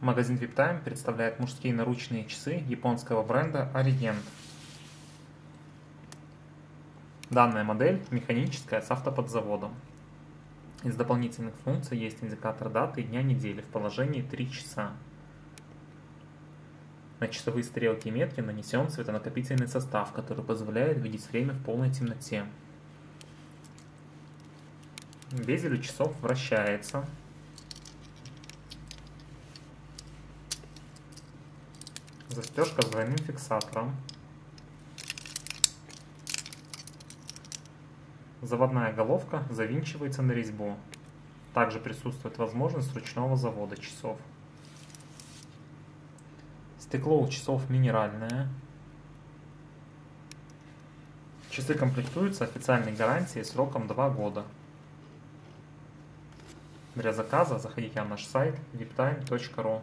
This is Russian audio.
Магазин VIPTime представляет мужские наручные часы японского бренда Orient. Данная модель механическая с автоподзаводом. Из дополнительных функций есть индикатор даты и дня недели в положении 3 часа. На часовые стрелки и метки нанесен светонакопительный состав, который позволяет видеть время в полной темноте. Безель у часов вращается. Застежка с двойным фиксатором. Заводная головка завинчивается на резьбу. Также присутствует возможность ручного завода часов. Стекло у часов минеральное. Часы комплектуются официальной гарантией сроком 2 года. Для заказа заходите на наш сайт viptime.ru.